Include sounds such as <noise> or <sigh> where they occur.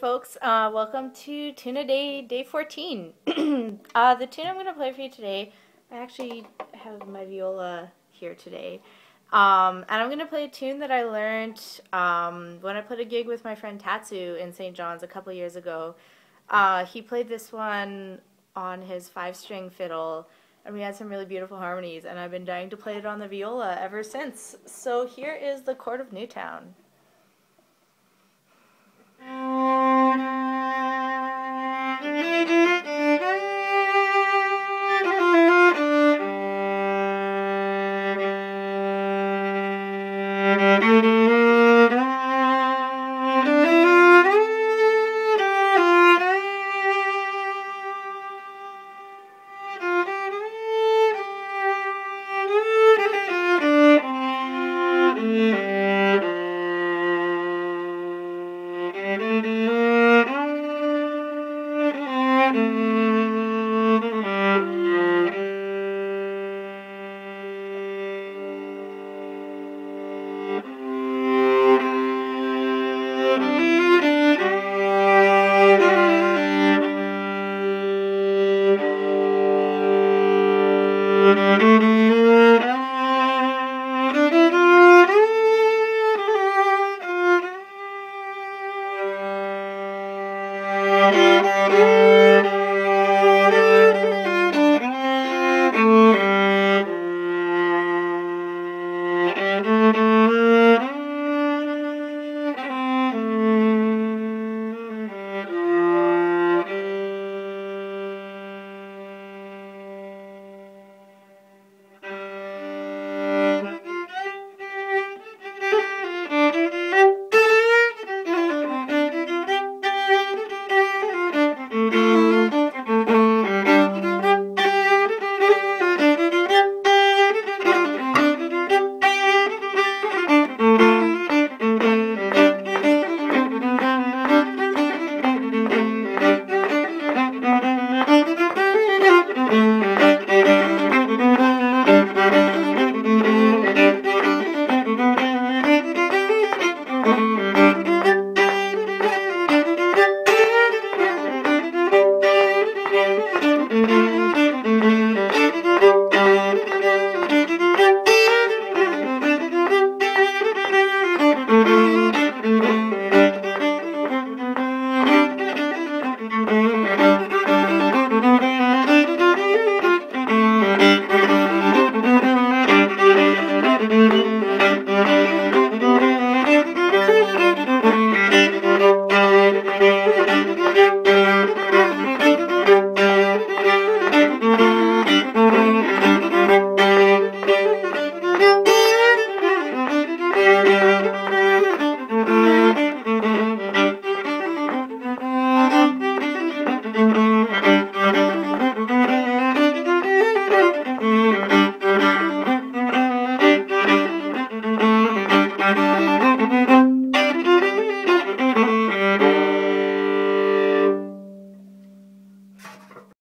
folks, uh, welcome to Tune a Day, day 14. <clears throat> uh, the tune I'm going to play for you today, I actually have my viola here today. Um, and I'm going to play a tune that I learned um, when I played a gig with my friend Tatsu in St. John's a couple years ago. Uh, he played this one on his five-string fiddle, and we had some really beautiful harmonies, and I've been dying to play it on the viola ever since. So here is the Court of Newtown.